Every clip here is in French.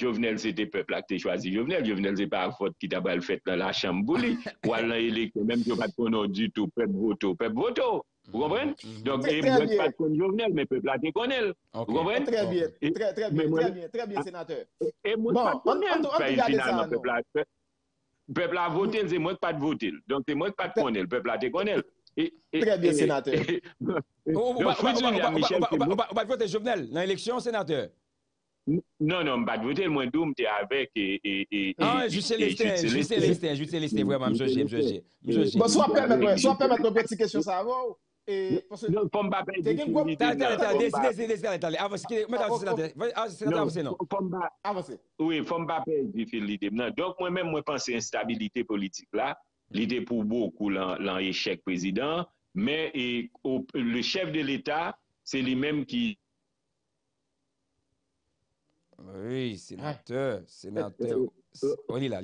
Jovenel, te pepl ak te chwazi Jovenel. Jovenel se pa fote ki tabal fèt nan la chambouli. Wal nan elektè, mèm ki yo pat konon du tout, pep voto, pep voto. Vous comprenez? Donc, Très et bien. moi, pas de Jovenel, mais peuple a te connaît. Vous comprenez? Très bien, très, bien, très bien, très bien, sénateur. Et moi, Bon, pas de on- on- on Fait, finalement, peuple a peuple a voté, c'est moi qui pas de voter. Donc, c'est moi qui pas de connaît. Le peuple a te connaît. Et- et- Très bien, sénateur. et- Ou- ou- Donc, ou- ou- faut ou- dire, ou- il y a ou- Michel ou- ou- Thibault. ou- ou- ou- vote Jovenel nan eleksyon, senateur. Non, non, pas de voter. Moi, doum, t'es avec et, et, et, Ah, Jules Célestin, Jules Célestin. Célestin, Jules Célestin, vraiment, mjoje, mjoje, mjoje. Bon, soit permettre, soit permettre une petite question ça que, Non, T'es gen groupe- l'idée, Tade, tade, non, tade, faut desi, m'pas- desi, desi, tade, tade, avance, ki, mwen Ah, ah, avancez. Oui, l'idée. Non, Donc, moi-même, moi, pense instabilité politique là, l'idée pour beaucoup l'en l'en échec président, mais le chef de l'État, c'est lui-même qui Oui, senateur, senateur. Euh, Oh, li la, li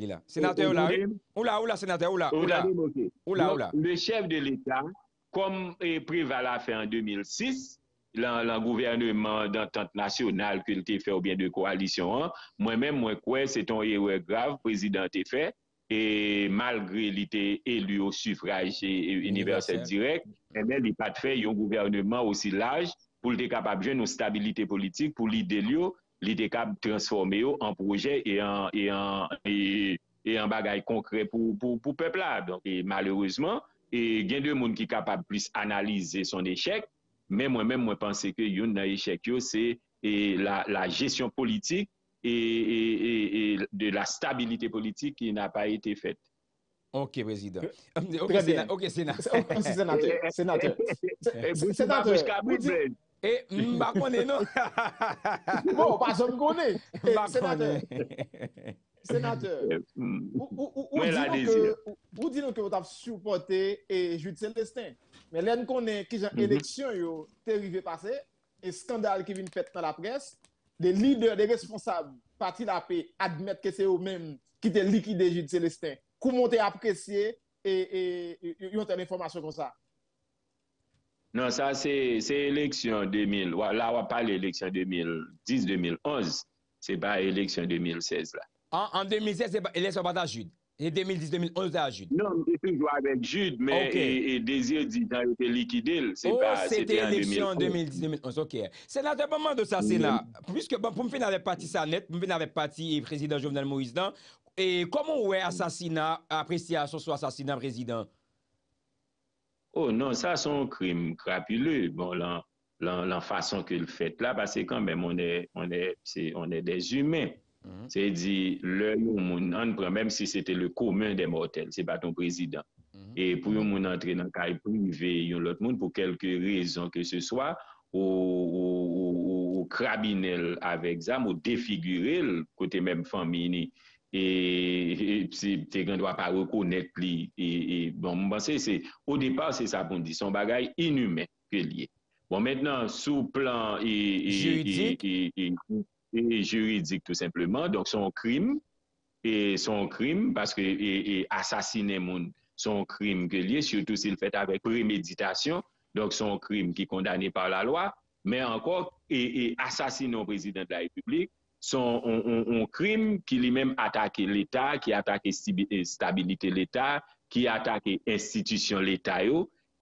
la. Senateur, ou la, oui. Ou la, ou la, senateur, ou la, ou la. Regardez, ok. Oula, Donc, oula. Le chef de l'État, comme Préval a fait en 2006, dans le gouvernement d'entente nationale que l'était fait ou bien de coalition, hein, moi-même, moi, quoi, c'est un erreur grave, président a fait, et malgré il était élu au suffrage universel direct, eh bien, il n'a pas fait un gouvernement aussi large pour être capable de une stabilité politique, pour l'idée, il était capable de transformer yo en projet et en, et en, et, et en bagay concret pour, pour, pour peuple là. Donc, et malheureusement, et il y a deux monde qui capable plus analyser son échec, mais moi-même, moi, pense que yon nan échec yo, c'est et la, la gestion politique et, et, et, et de la stabilité politique qui n'a pas été faite. Ok, président. Ok, sénateur, ok, sénateur. Sénateur, sénateur. Eh, C'est- bouti sénateur, pa bouche ka vous bout, dites- Blaise. E, mba konen nou. Bon, pas je me connais. Eh, Mba Sénateur, konen. mm. Ou, dis-nous désir. que, ou, vous avez supporté et Jules Célestin. Mais là, nous connaissons qui j'ai Mhm. élection yo, arrivé passé, et scandale qui vient fait dans la presse, des leaders, des responsables, parti la paix, admettent que c'est eux-mêmes qui t'ont liquidé Jules Célestin. Comment t'es apprécié et, et, et, et, et, information comme ça? Non, ça c'est c'est élection 2000. Wa- Là, on parle élection 2010-2011. C'est pas élection 2016 là. En, en 2016, se pa- eleksyon bat a Jude. E 2010-2011 a Jude. Non, c'est toujours avec Jude, mais et, et Désir dit dans été liquidé. C'est Oh, pas c'était élection 2011. 2010-2011, ok. Sénateur, pas de ça, Sénat. Puisque, bon, pour me finir avec parti ça net, pour me finir avec parti président Jovenel Moïse, et comment ouais assassinat, appréciation sur assassinat président? Oh non, ça c'est un crime crapuleux. Bon, la, la, la façon que le fait là, parce que quand même on est, on est, c'est, on est des humains. Mhm. C'est dit, le moun, on prend, même si c'était le commun des mortels, c'est pas ton président. Mhm. Et pour yon moun entrer dans le cas privé, yon l'autre monde, pour quelque raison que ce soit, ou, ou, ou, ou crabinel avec ça, ou défigurer le côté même famille, ni. et, et si t'es ne doit pas reconnaître lui, et, et bon, je pense c'est, au départ, c'est ça qu'on dit, son bagage inhumain que lié. Bon, maintenant, sous plan et juridique, tout simplement, donc son crime, et son crime, parce que et, et assassiner moun, son crime que lié, surtout s'il fait avec préméditation, donc son crime qui est condamné par la loi, mais encore, et, et assassiner un président de la République, son on, crime qui lui-même attaqué l'État, qui attaque stabilité de l'État, qui attaque institution l'État,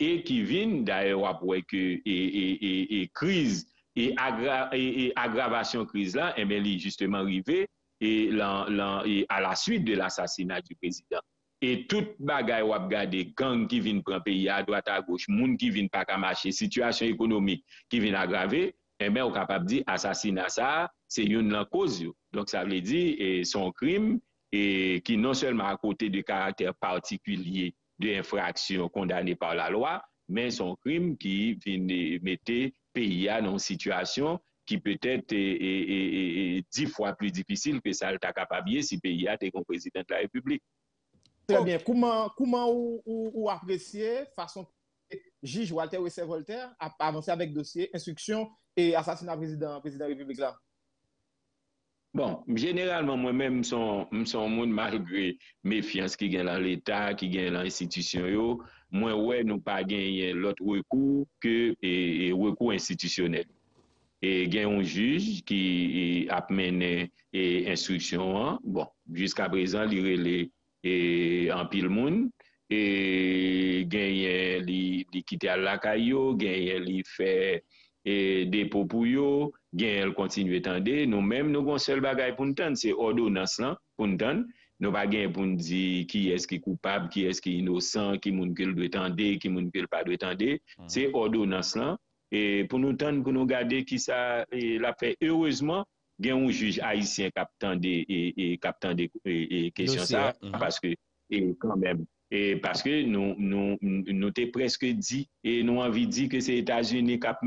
et qui vient d'ailleurs que et, et, et, et crise et, aggra, et, et aggravation crise là, eh bien, justement arrivé et, et à la suite de l'assassinat du président. Et tout bagay wap gade, gang qui vient prendre pays à droite à gauche, moun qui vient pas marcher, situation économique qui vient aggraver, eh bien, on est capable de dire assassinat ça, c'est une lan cause. yo. Donc ça veut dire et son crime et qui non seulement à côté de caractère particulier de infraction condamnée par la loi, mais son crime qui vient de mettre pays à dans une situation qui est- est dix fois plus difficile que ça t'a capable si pays a été comme président de la République. Très bien. Comment, comment ou, ou, ou apprécier façon juge Walter Wessel Voltaire a avancé avec dossier instruction et assassinat président président République là. Bon, généralement, moi-même, son, son monde, malgré méfiance qui gagne dans l'État, qui gagne dans l'institution, yo, moi, ouais, nous pas gagné l'autre recours que et, et recours institutionnel. Et gagne un juge qui a mené instruction, bon, jusqu'à présent, il est en pile monde, e genye li, li kite al lakay yo, genye li fe e, depo pou yo, genye l kontinu etande, nou menm nou kon sel bagay pou n'tan, se odo nas lan pou n'tan, nou bagay pou n'di ki eski koupab, ki eski inosan, ki moun ke l do etande, ki moun ke l pa do etande, mm. se nas lan, e, pou nou tan pou nou gade ki sa e, la fe, heurezman, gen ou juj haisyen kap tande e, e kap tande e, e, e kesyon sa, mm -hmm. paske nou te preske di e nou anvi di ke se Etats-Unis kap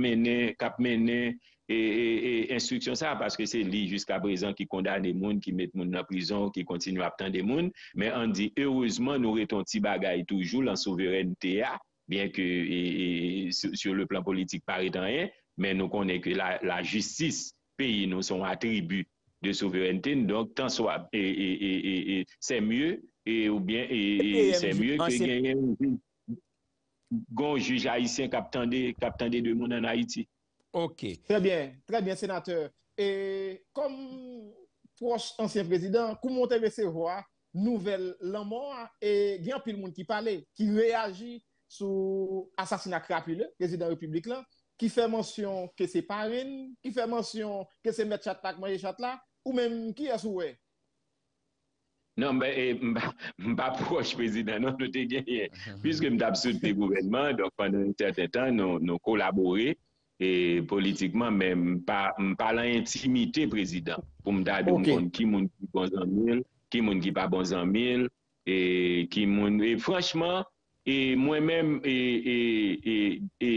mene instruksyon sa paske se li jiska prezant ki kondane moun ki met moun nan prizon ki kontinu apten de moun men an di heurezman nou reton ti bagay toujou lan souverenite ya bien que sur le plan politique paraît rien, mais nous connaissons que la, justice pays nous sont attributs de souveraineté, donc tant soit et, c'est mieux et ou bien et, c'est mieux que gagner un juge haïtien captant des de deux monde en Haïti. Ok. Très bien, très bien, sénateur. Et comme proche ancien président, comment vous recevoir? Nouvelle la mort et il y a plus de monde qui parlait, qui réagit sou asasina krapile, prezident republik lan, ki fè monsyon ke se parin, ki fè monsyon ke se met chatak mwenye chat la, ou men ki asou we? Non, mba proche prezident, non, nou te genye. Piske mta psout pe gouvenman, donk pandan un certain tan, nou kolaboré, e politikman, men mpa la intimite prezident, pou mta de moun ki moun ki bon zanmil, ki moun ki pa bon zanmil, e ki moun, e franchman, E mwen men, e, e,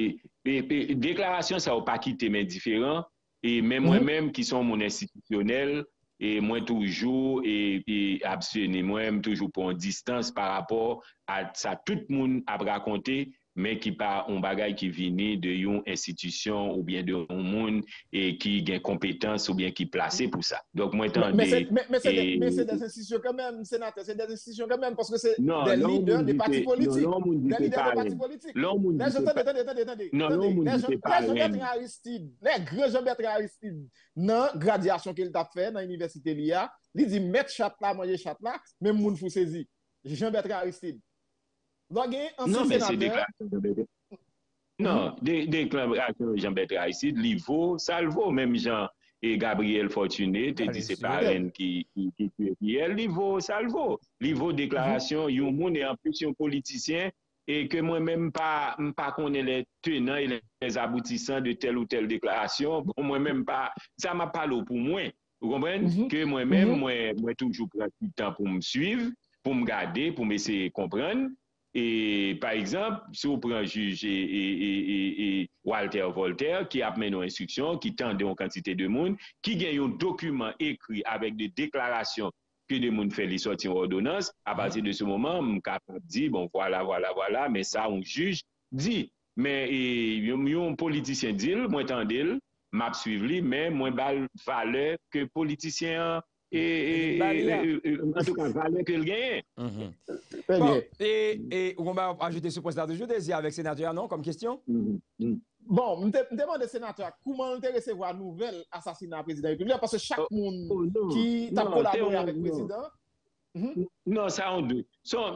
e, deklarasyon sa ou pa ki temen diferan, men mwen men ki son moun institisyonel, mwen toujou, e absyene mwen toujou pon distans par rapport a sa tout moun ap rakonte, men ki pa on bagay ki vini de yon institisyon ou bien de yon moun e ki gen kompetans ou bien ki plase pou sa. Donk mwen tande... Men se des institisyon kemen, senate, se des institisyon kemen, paske se de lider de pati politik. Non, moun di te pare. Non, moun di te pare. Tande, tande, tande. Non, moun di te pare. Le Jean-Bertrand Aristide, gre Jean-Bertrand Aristide, nan gradyasyon ke il tap fe nan universite li ya, li di met chat la, mwenye chat la, men moun fou sezi. Jean-Bertrand Aristide. Lwa gen ansi senatèr... Non, deklarasyon Jean-Bertrand Aïssid, li vo, sal vo, mèm Jean et Gabriel Fortuné, te di se paren ki tue Pierre, li vo, sal vo. Li vo deklarasyon, mhm. yon moun e anpils yon politisyen, e ke mwen mèm pa, pa konen le tenan e les aboutisan de tel ou tel deklarasyon, bon, mwen mèm pa, sa ma palo pou mwen. Ou kompren? Mm -hmm. Ke mwen mèm, mhm. mwen mm -hmm. toujou prati tan pou m suiv, pou m gade, pou m ese kompren, E, par exemple, si ou pran juj e, e, e, e Walter Voltaire ki ap men nou instruksyon, ki tende yon kantite de moun, ki gen yon dokumen ekri avèk de deklarasyon ki de moun fè li soti yon ordonans, a pati de se mouman, mkap di, bon, wala, wala, wala, men sa yon juj di, men yon, yon politisyen dil, mwen tendil, map suiv li, men mwen bal vale ke politisyen E, en tout cas, valen ke l genye. Bon, e ou mba ajoute sou president de Joudesi avek senatour, non, kom kestyon? Bon, mte demande senatour, kouman lte resevo a nouvel asasina prezident republik, parce chak moun ki tap kolabori avek prezident. Non, sa an dou.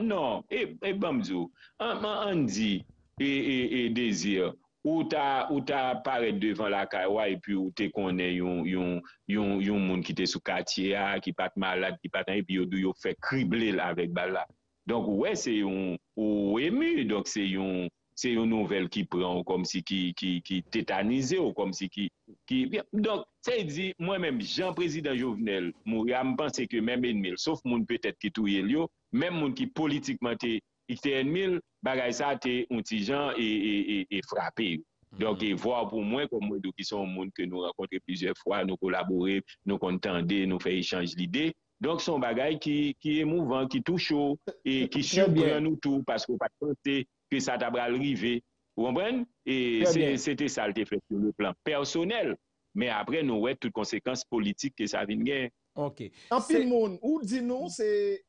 Non, e bamzou, an di, e dezir, Ou ta, ou ta paret devan la kaywa e pi ou te konen yon, yon, yon, yon moun ki te sou katye a, ki pat malade, ki pat an, e pi yo do yo fe krible la vek bala. Donk wè se yon, ou emu, donk se yon, se yon nouvel ki pran, ou kom si ki, ki, ki tetanize, ou kom si ki, ki, donk se yi di, mwen menm, jan prezident Jovenel, moun ya mpense ke menm enmil, sof moun petet ki touye liyo, menm moun ki politikman te, Ite en mil, bagay sa te unti jan e frape. Donk e vwa pou mwen kon mwen do ki son moun ke nou rakontre pizye fwa, nou kolabore, nou kontande, nou fe echange lide. Donk son bagay ki emouvan, ki tou chou, e ki soubran nou tou, pasko pa kante ke sa tabral rive. Ou anbren? E se te salte fwe sur le plan personel. Men apre nou wè tout konsekans politik ke sa vin gen. Ok. An pil moun, ou di nou se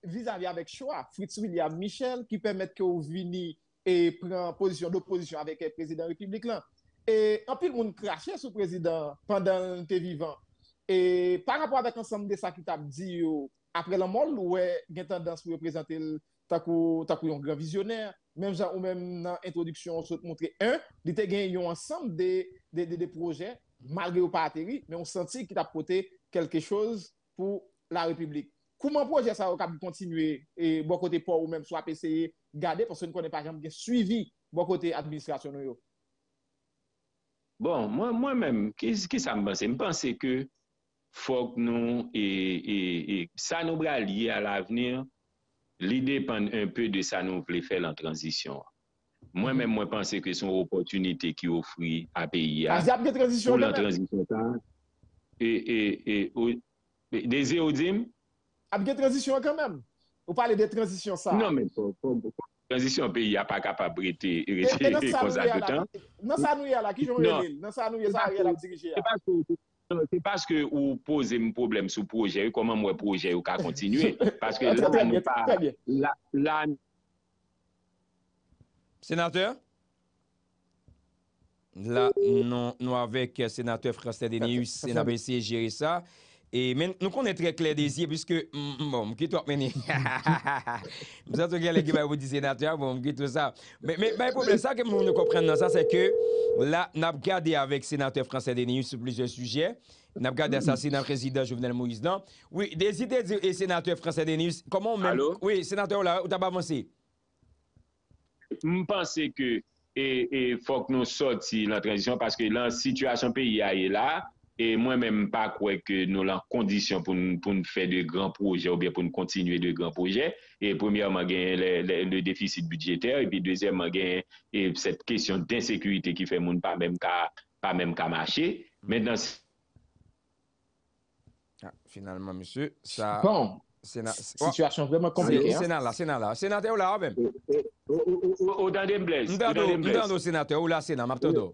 vis-a-vis avèk choua, Fritz William Michel ki pèmèt ke ou vini e pren posisyon, do posisyon avèk prezident republik lan. E anpil moun krashe sou prezident pandan te vivan. E par rapport avèk ansam de sa ki tap di yo apre la mol, ou e gen tendans pou reprezenter takou yon gran vizyoner, menm jan ou menm nan introduksyon sou te montre un, di te gen yon ansam de proje, malge ou pa ateri, men on senti ki tap pote kelke chose pou la republik. Kouman proje sa ou kap kontinue e bo kote po ou menm sou ap eseye gade, pou se nou konen par exemple gen suivi bo kote administrasyon yo? Bon, mwen mèm, ki sa mpense? Mpense ke fok nou e sa nou bra liye al avenir, li depan un peu de sa nou ple fè lan transisyon. Mwen mèm mwen pense ke son opotunite ki ofri a peyi a pou lan transisyon. E ou dim? Abge transisyon kan mèm? Ou pale de transisyon sa? Non men, pou pou pou pou. Transisyon pe y a pa kapabrite rete konza de tan. Nan sa nou y a la, ki joun yon il? Nan sa nou y a sa y a la dirije ya? Se paske ou pose m problem sou proje, koman mwen proje ou ka kontinue. Paske la... Senateur? La nou avek senateur Fransè Denis, se nan bese jere sa. E men nou konen tre kler desi, pwiske, bon, mkito ap meni. Mzato gen le ki bay wou di senatya, bon, mkito sa. Men, men, men, pou ble sa ke moun nou kompren nan sa, se ke, la, nap gade avèk senatè Fransè Denis sou plizè sujè, nap gade asasinan prezident Jouvenel Moïse nan. Oui, desi te di senatè Fransè Denis, komon men... Alo? Oui, senatè ou la, ou tab avansi? Mpense ke, e fok nou soti lan transisyon, paske lan situasyon pe y a y la, E mwen menm pa kwek nou lan kondisyon pou nou fè de gran proje ou bien pou nou kontinuè de gran proje. E premièman gen le defisit budjetèr, e pi deuxèman gen set kèsyon d'insekurite ki fè moun pa menm ka mâche. Mèndan... Finalman, monsè, sa... Bon, situasyon vreman komplike. Senat la, senat la. Senatè ou la, ou ben? Ou dan dem blèz. Mdan do senatè, ou la senat, map to do.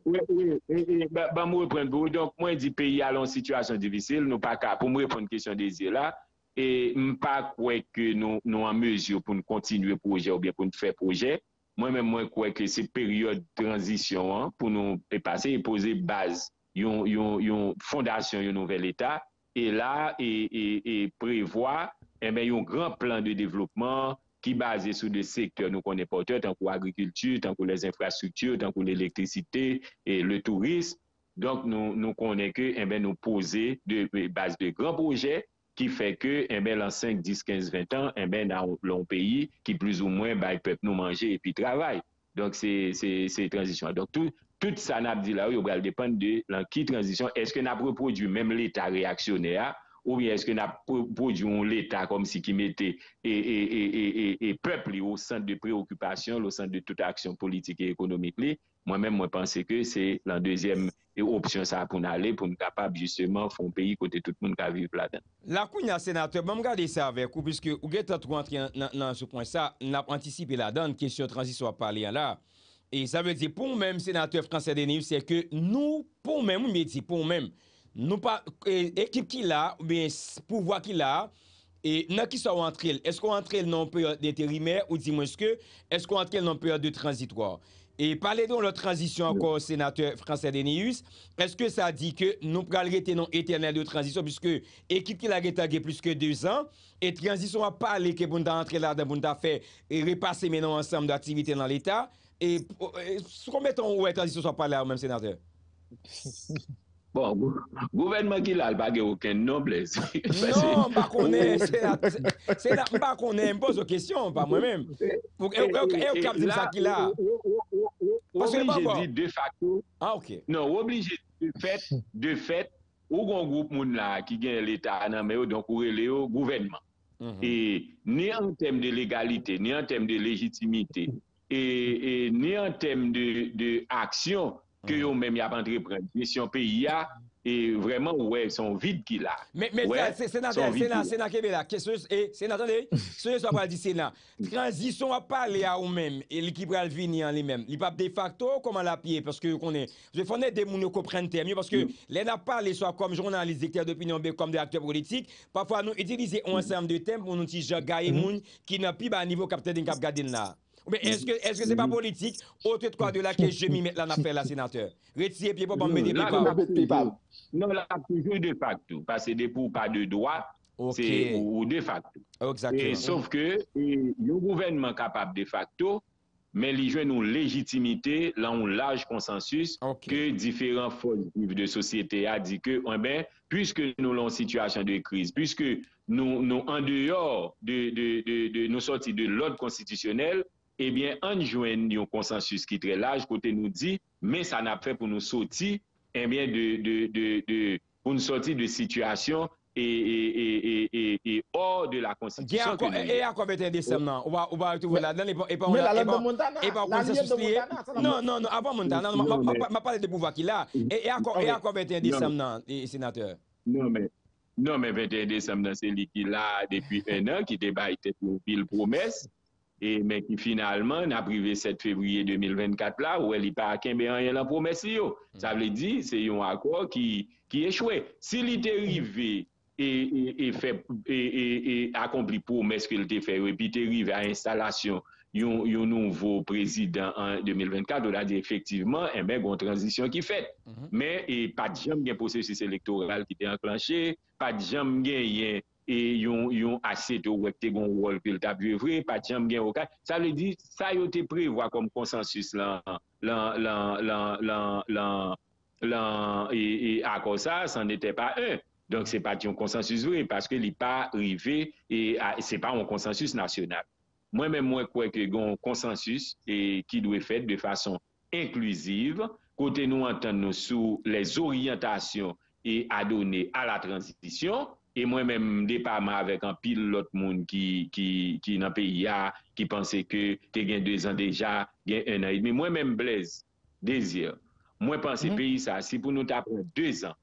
Ba mou repren pou, mwen di peyi alon situasyon divisil, nou pa ka, pou mou repren kèsyon de zi la, e mpa kwek nou an mezyo pou nou kontinuè proje ou bien pou nou fè proje, mwen mwen mwen kwek se peryode transisyon pou nou e pase, e pose baz yon fondasyon yon nouvel etat, e la, e prevoa, e men yon gran plan de devlopman, ki base sou de sektor nou konen pote, tankou agrikultur, tankou les infrastruktur, tankou l'elektrisite, et le tourisme. Donk nou konen ke, en ben nou pose de base de gran proje, ki fe ke, en ben lan 5, 10, 15, 20 an, en ben nan loun peyi, ki plus ou mwen bay pep nou manje epi travay. Donk se transisyon. Donk tout sa nap di la ou, yo bral depan de lan ki transisyon, eske nap reprodu menm l'Etat reaksyonè a, ou bien eske na prodyon l'Etat kom si ki mette e, e, e, e pepli ou san de preokupasyon, ou san de tout aksyon politik e ekonomik li, mwen men mwen pense ke se lan dezyem opsyon sa pou n'ale pou nou kapab justement foun peyi kote tout moun ka vive la den. La kou nya senatè, mwen gade sa avek ou, piske ou geta trou antri nan sou pon sa, nan antisipe la den, kesyon transiswa pale an la, e sa ve di pou mwen senatè franse deni, se ke nou pou mwen, mwen me di pou mwen nou pa, e, ekip ki la, ou bien pouvoi ki la, e nan ki sa ou antre el, esko antre el nan peryode interimer, ou di mweske, esko antre el nan peryode de transitoire. E pale don la transisyon akor senatèr Fransè Denius, eske sa di ke nou pral rete nan eternel de transisyon, piske ekip ki la rete agè plus ke 2 an, et transisyon a pale ke bon bunda antre la, bunda fe, e repase menon ansam d'aktivite nan l'Etat, e sou kon meton ou e transisyon sa pale a ou mèm senatèr? Bon, gouvenman ki lal bagye ouken noblez. Non, mba konen, mba konen, mbo zo kesyon, pa mwen men. E ou kap zil sa ki la? Ou oblije di de facto. Ah, ok. Non, ou di de fet, ou gon goup moun la ki gen l'Etat aname yo, donk ou rele yo gouvenman. E ni an tem de legalite, ni an tem de legitimite, e ni an tem de aksyon, ke yo mèm ya pantre pren. Mission peyi ya, e vreman wè, son vide ki la. Mè, mè, senatè, senatè, senatè kebe la, senatè de, senatè so apal di senat. Transisyon ap pale a ou mèm, e li ki pral vini an li mèm. Li pap de facto, koman la piye, paske yo konè, jè fonè de moun yo kopren termyo, paske lè na pale so a kom jounalist, diktèr d'opinyon be, kom de akteur politik, pafwa nou itilize ansem de tem pou nou ti jagaye moun ki nan pi ba nivou kapte din kap gadin la. Mais est-ce que est-ce que c'est pas politique? Autre quoi de là que je m'y mets là n'a fait la sénateur. Retirer pied pour pas mettre pied pas. Non, là toujours de facto parce que des pour pas de droit c'est ou de facto. Exactement. Sauf que le gouvernement capable de facto mais il joue une légitimité, là, un large consensus que différents formes de société a dit que, eh ben, puisque nous sommes en situation de crise, puisque nous, nous en dehors de, de, de, de nous sortir de l'ordre constitutionnel, eh bien, on joint un consensus qui est très large, côté nous dit, mais ça n'a pas fait pour nous sortir, eh bien, de, de, de, de, pour nous sortir de situation et hors de la constitution. Et à quoi 21 décembre, non? On va retrouver la loi de Montana, la loi de Montana. Non, non, non, avant Montana, on m'a parlé de pouvoir qu'il a. Et à quoi 21 décembre, non, sénateur? Non, mais... Non, mais 21 décembre, c'est lui qui l'a depuis un an, qui débat était une pile promesse, et mais qui finalement n'a privé 7 février 2024 là, où elle n'est pas à rien la promesse. Ça veut dire, c'est un accord qui, qui échoué. S'il était arrivé et, fait, et, et, accompli promesse qu'il a fait, et puis arrivé à l'installation un nouveau président en 2024, on a dit effectivement, eh bien, une transition qui fait. Mhm. Mais et pas de un processus électoral qui était enclenché, pas de et yon assez de ou te gon rôle que t'a vrai, pas de jamais aucun. Ça veut dire, ça y été prévu comme consensus là, là, là, là, là, là, là, et, à cause ça, ça n'était pas un. Donc, ce n'est pas un consensus vrai parce que n'est pas arrivé et ce n'est pas un consensus national. Moi-même, moi, crois que un consensus et qui doit être fait de façon inclusive, côté nous entendre sous les orientations et à donner à la Et moi-même, département avec un pile l'autre monde qui, qui, qui dans le pays qui pensait que tu as deux ans déjà, gain un an demi. Moi-même, Blaise, désir. Moi, je pense que le pays, ça, si pour nous t'apprendre deux ans,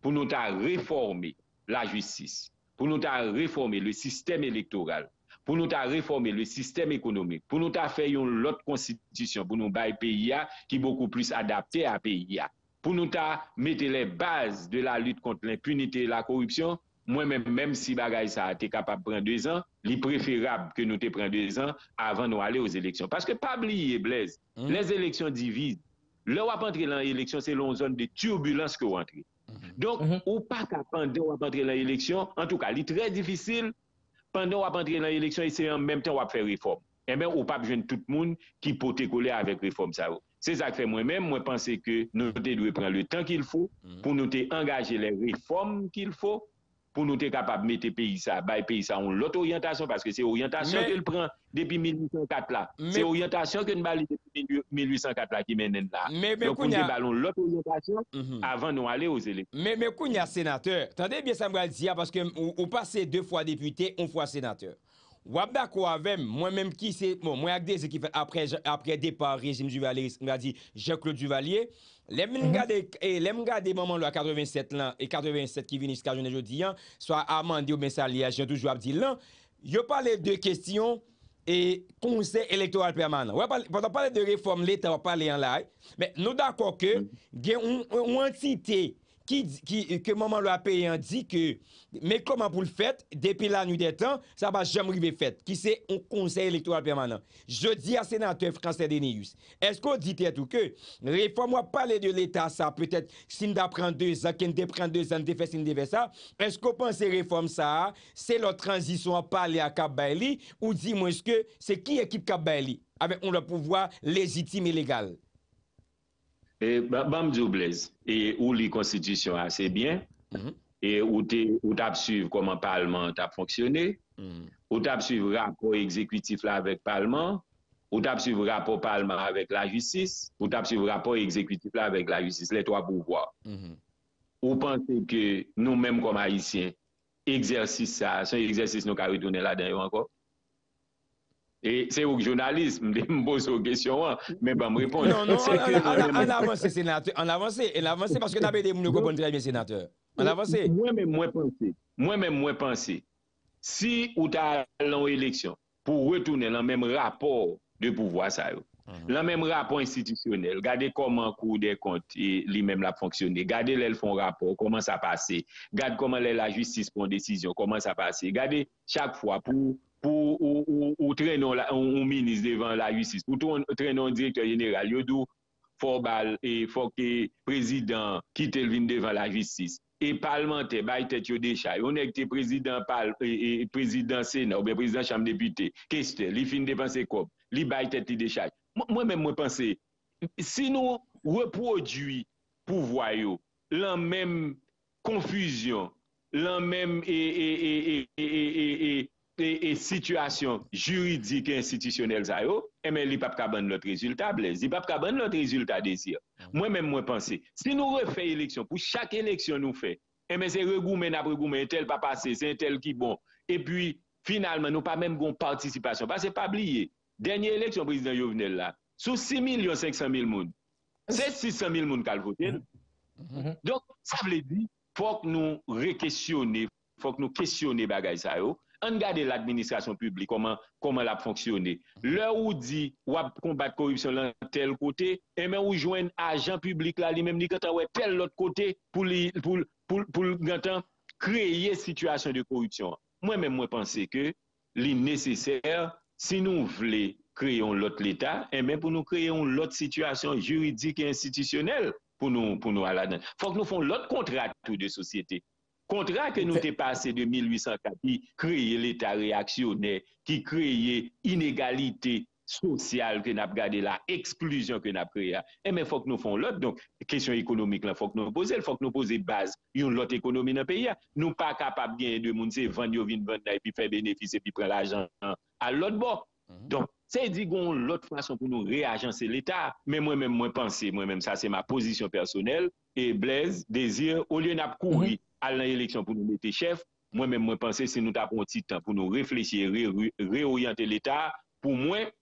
pour nous réformer la justice, pour nous réformer le système électoral, pour nous réformer le système économique, pour nous faire une autre constitution, pour nous un pays qui est beaucoup plus adapté à pays, pour nous mettre les bases de la lutte contre l'impunité et la corruption, moi-même, même si bagay ça a été capable de prendre deux ans, il est préférable que nous te prenions deux ans avant de aller aux élections. Parce que pas oublier, Blaise, hum. les élections divisent. Où on entrer dans l'élection, c'est une zone de turbulence que vous entrez. Mhm. Donc, mhm. ou pas qu'à pendant ou entrer dans l'élection, en tout cas, il est très difficile pendant ou entrer dans l'élection et c'est en même temps ou faire réforme. Et eh bien, ou pas besoin de tout le monde qui peut coller avec réforme ça. C'est ça que fait moi-même, moi penser que nous devons prendre le temps qu'il faut mhm. pour nous engager les réformes qu'il faut pour nous être capable de mettre pays ça, bah, pays ça l'autre orientation, parce que c'est orientation qu'il prend depuis 1804 là. C'est orientation que nous avons depuis 1804 là qui mène là. Mais, mais Donc, on ballon l'autre orientation mhm. avant de aller aux élections. Mais, mais, Kounia, sénateur, attendez bien ça me dire, parce que on passe deux fois député, une fois sénateur. Wap d'accord avec moi-même qui c'est bon, moi avec qui fait après après départ régime Duvalier, on a dit Jean-Claude Duvalier. Les regarder mhm. et eh, les regarder maman loi 87 là et 87 qui vient jusqu'à journée aujourd'hui, soit amendé ou bien ça lié, j'ai toujours dit là, yo parler de questions et conseil électoral permanent. Ouais, pendant parler de réforme l'État, on parler en là, eh. mais nous d'accord que mhm. une entité qui, que maman le a payé dit que, mais comment pour le faire, depuis la nuit des temps, ça va jamais arriver fait, qui c'est un conseil électoral permanent. Je dis à sénateur français Denis, est-ce qu'on dit tout que, réforme, moi parler de l'État, ça peut-être, si nous prend deux ans, qu'on prend deux ans, de faire si nous ça, est-ce qu'on pense réforme ça, c'est la transition à parler à Kabaili, ou dis-moi, est-ce que c'est qui équipe Kabaili, avec le pouvoir légitime et légal? E, bam Blaise, e ou li konstitusyon ase bien, mhm. e ou tap suiv koman parlement tap fonksyone, mhm. ou tap suiv rapor ekzekwitif la vek parlement, ou tap suiv rapor parlement avek la justis, ou tap suiv rapor ekzekwitif la vek la justis, le to ap pouvoi. Ou panse ke nou menm kom haisyen, eksersis sa, son eksersis nou ka ritounen la den yo anko? Et c'est au journalisme de me poser aux questions, mais pas me répondre. Non, non, on avance, sénateur. On avance, on avance parce que nous gens qui comprennent très bien, sénateur. On avance. Moi-même, moi penser. Moi-même, moi penser. Si ou as l'élection pour retourner dans le même rapport de pouvoir, ça, mhm. le même rapport institutionnel, regardez comment cours des comptes lui-même l'a fonctionné, regardez les font rapport, comment ça passe, regardez comment la justice prend décision, comment ça passe, regardez chaque fois pour pou ou, trenon ou minis devan la yusis, ou trenon direktor general, yo dou for e fok e prezident ki tel vin devan la yusis. E palmente, bay tet yo dechay, ou nek te prezident pal, e, e, prezident sena, ou be prezident chanm depute, keste, li fin devan se kop, li bay tet li dechay. Mwen men mwen pense, si nou reprodwi pouvoyo, lan men konfuzyon, lan men e, e, e, e, e, e, e, e, men li pap kaban lot rezultat blez, li pap kaban lot rezultat desir. Mwen men mwen pense, si nou refey eleksyon, pou chak eleksyon nou fe, e men se regoumen ap regoumen, tel pa pase, se tel ki bon, e pi finalman nou pa men goun participasyon, pa se pa bliye, denye eleksyon prezident Yovenel la, sou 6 milyon 500 mil moun, se 600 mil moun kal voten, donk sa vle di, fok nou re-kestyone, fok nou kestyone bagay sa yo, an gade l'administrasyon publik, koman, koman l ap fonksyonne. Lè ou di wap kombat korupsyon lan tel kote, emen ou jwen ajan publik la li menm ni gantan wè tel lot kote pou li, pou, pou, pou gantan kreye situasyon de korupsyon. Mwen menm mwen pense ke li neseser si nou vle kreyon lot l'Etat, emen pou nou kreyon lot situasyon juridik e institisyonel pou nou, pou nou ala dan. Fok nou fon lot kontrat ou de sosyete. Kontrat ke nou te pase de 1804, ki kreye l'Etat reaksyonè, ki kreye inegalite sosyal ke nap gade la, ekskluzyon ke nap kreye. E men fok nou fon lot, donk, kesyon ekonomik la fok nou pose, fok nou pose baz yon lot ekonomi nan peya. Nou pa kapab gen de moun se vanyo vin vanyo, pi fe benefise, pi pre l'ajan a lot bo. Donk, Se di gon lot fason pou nou reajanse l'Etat, men mwen men mwen panse, mwen men sa se ma posisyon personel, e Blaise, Désir, ou lè nap kouri mm -hmm. al nan eleksyon pou nou mette chef, mwen men mwen panse se nou tapon titan pou nou reflechi, reoryante re, re l'Etat, pou mwen,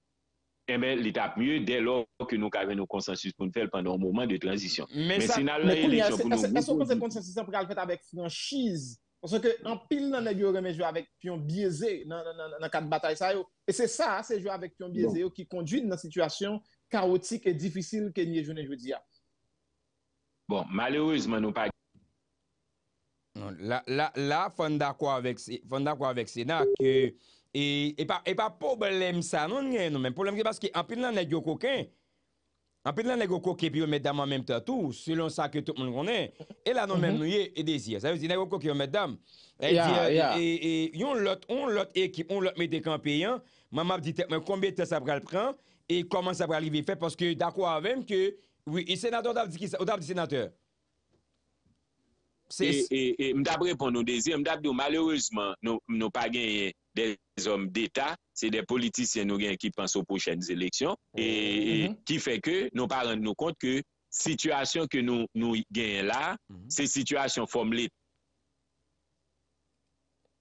eh l'Etat mye, de lor ke nou kave nou konsensus pou nou fel pandan mouman de transisyon. Men, men sa, se nan nan eleksyon pou nou... Sa son konsensus pou kal fèt avèk franchise, Ponsè ke an pil nan negyo remejou avèk piyon bieze nan kat batay sa yo. E se sa, se jou avèk piyon bieze yo ki kondjouid nan situasyon kaotik e difisil ke nye jounen jwè diya. Bon, malerouzman nou pa... La, fonda kwa avèk sena ke... E pa problem sa, non gen nou men. Problem gen baske an pil nan negyo koken... Anpil nan nego koke pi yo met dam an menm tan tou, selon sa ke tout moun konen, e la nan menm nou ye e dezir. Sa yo di nego koke yo met dam, e yon lot, on lot ekip, on lot mette kampeyan, maman ap di tek men konbe te sa pral pran, e koman sa pral rive fe, paske d'akwa avèm ke, oui, e senator dap di ki sa, ou dap di senator? E mdap repon nou dezir, mdap di ou malerouzman nou pa genyen. Des om d'Etat, se de politisyen nou gen ki panso pou chènes eleksyon, e ki fè ke nou pa rend nou kont ke situasyon ke nou gen la, se situasyon fòm l'Etat.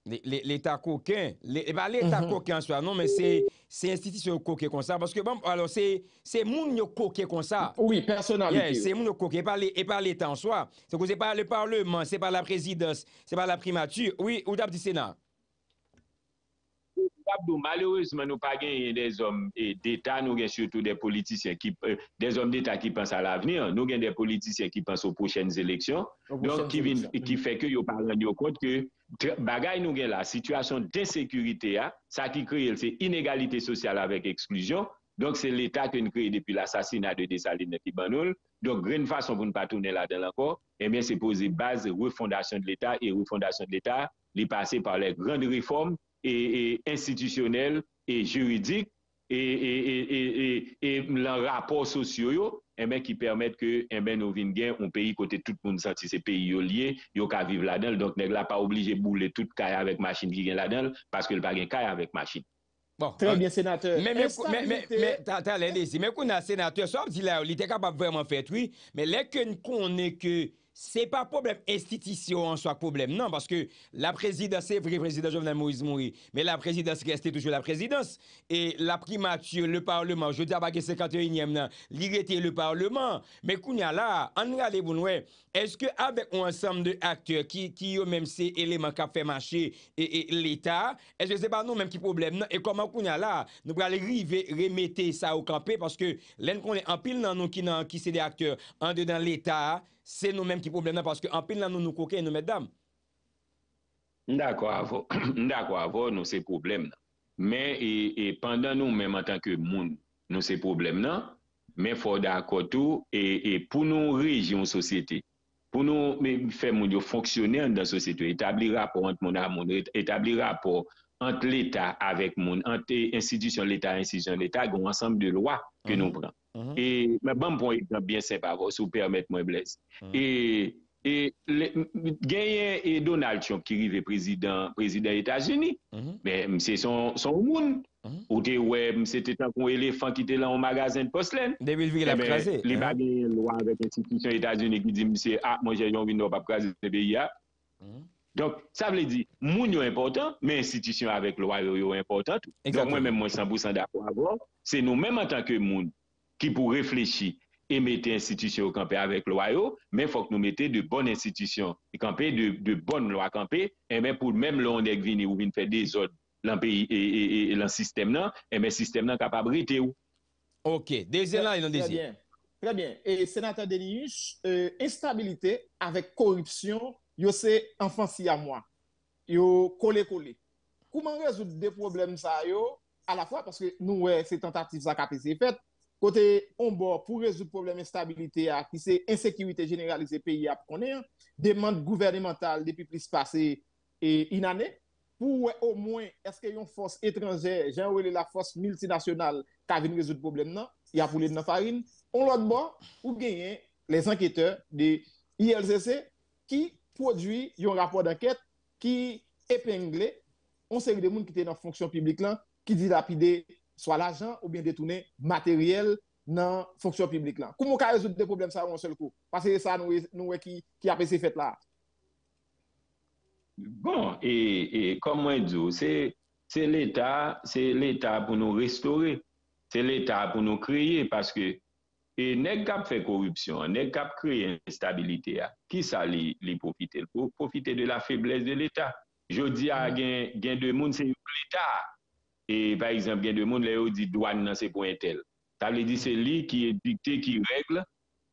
L'Etat koken, l'Etat koken swa, non men se institisyon koken kon sa, parce que bon, alors se moun yo koken kon sa. Oui, personalite. Se moun yo koken, e pa l'Etat en swa. Se ko se pa le parlement, se pa la prezidence, se pa la primature, oui, ou dap di Malheureusement, nou pa gen yon des om d'Etat, nou gen surtout des politisyen euh, des om d'Etat ki pense à l'avenir, nou gen des politisyen ki pense aux prochaines élections, ki fè ke yon parlant yon kont ke bagay nou gen la, situasyon d'insécurité ya, sa ki kreye, c'est inégalité sociale avèk eksklusyon, donk c'est l'Etat ki nou kreye depi l'assassinat de Desaline Kibanoul, donk gren fason pou nou pa tourner la den lankor, e men se pose base refondasyon de l'Etat, e refondasyon de l'Etat li pase par les grandes réformes et institutionnel et juridik et lan rapport sosyo yo, ki permette ke nou vin gen un peyi kote tout moun santi se peyi yo liye, yo ka vive la den, donk neg la pa oblije boule tout kaya vek machin ki gen la den, paske l pa gen kaya vek machin. Très bien, sénateur. Men kou nan sénateur, so ap di la, li te kapap vreman fet, oui, men lè kon konen ke Se pa problem estitisyon an so ak problem, nan, paske la prezidans, se vre prezidans Jovenel Moïse Moui, me la prezidans reste toujou la prezidans, e la primature, le parlement, je di abage 51e nan, li rete le parlement, me kounya la, an gale bounwe, eske avek ou ansam de akteur ki yo menm se eleman kap fe mache e l'Etat, eske se pa nou menm ki problem nan, e koman kounya la, nou prale rive remete sa ou kampe, paske len konen anpil nan nou ki se de akteur an de dan l'Etat, Se c'est nous-mêmes qui problème parce que en pile là nous nous coquons nous mesdames. D'accord avec vous. D'accord avec vous, nous c'est problème non. Mais et, et pendant nous-mêmes en tant que monde, nous c'est problème là. Mais faut d'accord tout et, et pour nous régions société pour nous faire mon fonctionner dans la société, établir rapport entre mon amour, établir rapport entre l'État avec mon, entre institution l'État, institution l'État, un ensemble de lois que mm -hmm. nous prenons. Nou pran. E mè ban mpon yon bien sepa vò, sou permèt mwen blèz. E E genyen e Donald Trump ki rive prezident Etats-Unis, mse son moun, ou te wè mse te tan kon elefant ki te lan ou magazen postlen, li bagen lwa vek institisyon Etats-Unis ki di mse, ah, mwen jè yon vin nou pa praze se be ya. Donk, sa vle di, moun yo important, men institisyon avek lwa yo important. Donk mwen mwen 100% d'akwa avò, se nou mèm an tanke moun ki pou reflechi e mette institisyon ou kampe avèk lwa yo, men fòk nou mette de bon institisyon e kampe, de bon lwa kampe, e men pou mèm lò an dek vini ou vin fè de zot lan peyi e lan sistem nan, e men sistem nan kapab rite ou. Ok, dezè lan yon dezè. Très bien, très bien. Et sénateur Denis, euh, instabilité avèk korupsyon, yo se enfansi a mwa. Yo kole-kole. Kouman rezout de problem sa yo, a la fwa, paske nou wè se tentatif sa kape se fèt, Kote onbo pou rezout probleme stabilite a ki se insekirite generalize peyi ap konen, demande gouvernemental depi plis pase e inane, pou ou mwen eske yon fos etranjer, jen ou ele la fos multinasyonal ka ven rezout probleme nan, ya pou le nan farine, on lot bo ou genyen les anketeur de ILCC ki prodwi yon rapor d'anket ki epengle on seri de moun ki te nan fonksyon publik lan ki dilapide swa l'ajan ou bien detounen materyel nan fonksyon publik lan. Kou mou ka rezout de problem sa ou an sel kou? Pase sa nou we ki apese fet la. Bon, e kom mwen djou, se l'Etat, se l'Etat pou nou restore, se l'Etat pou nou kreye, paske e nek kap fe korupsyon, nek kap kreye instabilite ya, ki sa li profite? Profite de la feblesse de l'Etat. Jodi a gen de moun se yon l'Etat, E, par exemple, gen de moun le yo di douan nan se poen tel. Ta le di se li ki e dikte, ki regle.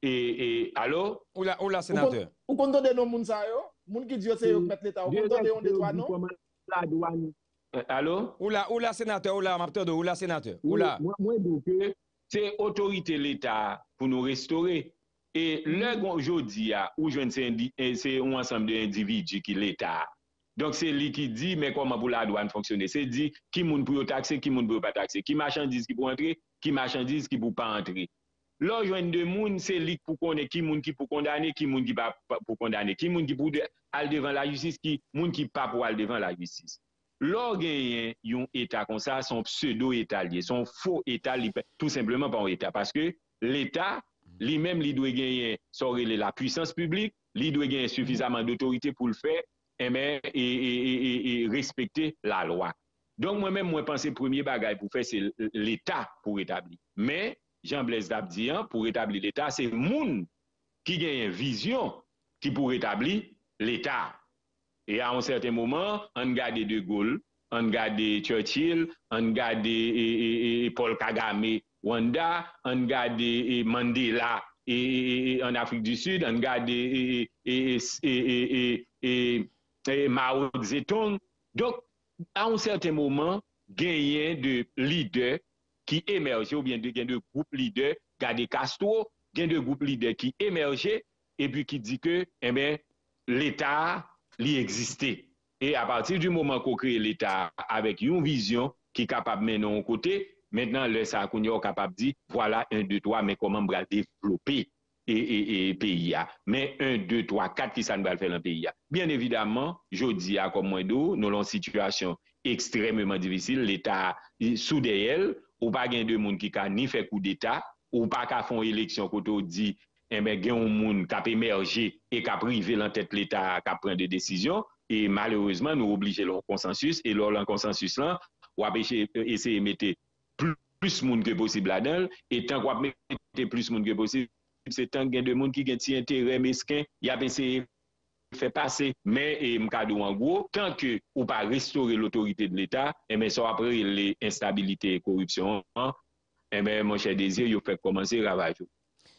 E, e, alo? Ou la senate? Ou konton de nou moun sa yo? Moun ki diyo se yo met leta. Ou konton de yon de douan nou? Alo? Ou la senate? Ou la mapte do? Ou la senate? Mwen douke, se otorite leta pou nou restore. E lè gon jodi ya, ou jwen se yon ansam de individi ki leta a. Donk se li ki di men koman pou la douan fonksyonne. Se di ki moun pou yo takse, ki moun pou yo pa takse. Ki machandise ki pou entre, ki machandise ki pou pa entre. Lò jwen de moun se li pou konen ki moun ki pou kondane, ki moun ki pa pou kondane. Ki moun ki pou de, al devan la justis, ki moun ki pa pou al devan la justis. Lò genyen yon etat kon sa, son pseudo-etat liye, son faux etat liye, tout simplement pa yon etat. Paske l'etat, li menm li dwe genyen sorele la pwisans publik, li dwe genyen sufizaman d'autorite pou l'fè, e respekte la lwa. Donk mwen mwen mwen panse premier bagay pou fè, se l'Etat pou etabli. Men, Jean-Blaise Dabdian, pou etabli l'Etat, se moun ki genyen vizyon ki pou etabli l'Etat. E a an certain mouman, an gade de Gaulle, an gade Churchill, an gade Paul Kagame, Wanda, an gade Mandela, en Afrik du Sud, an gade e Mao Zedong. Donk, an certain mouman, genyen de lider ki emerje, ou bien genyen de group lider, gade Castro, genyen de group lider ki emerje, epi ki di ke, emen, l'Etat li eksiste. E a partir du mouman ko kreye l'Etat, avek yon vizyon ki kapab menon kote, mennen le sa akounyo kapab di, wala, un, deux, trois, men koman mbra devlopi. e peyi ya. Men 1, 2, 3, 4 ki sa nou bal fè lan peyi ya. Bien evidaman, jodi ya kom mwen do, nou lan situasyon ekstremement divisil, l'Etat sou deyel, ou pa gen de moun ki ka ni fè kou d'Etat, ou pa ka fon eleksyon koto di, en eh gen ou moun kap emerje e kap rive lan tèt l'Etat kap pren de desisyon, e malerouzman nou oblije lor konsensus, e lor lan konsensus lan, wap eseye mette plus moun ke posib la del, etan wap mette plus moun ke posib, se tan gen de moun ki gen ti entere mesken, ya ben se fè pase, men e mkado an gwo, tan ke ou pa restore l'autorite de l'Etat, e men so apre le instabilite e korupsyon, e men mwen chè dezir, yo fè komanse ravaj yo.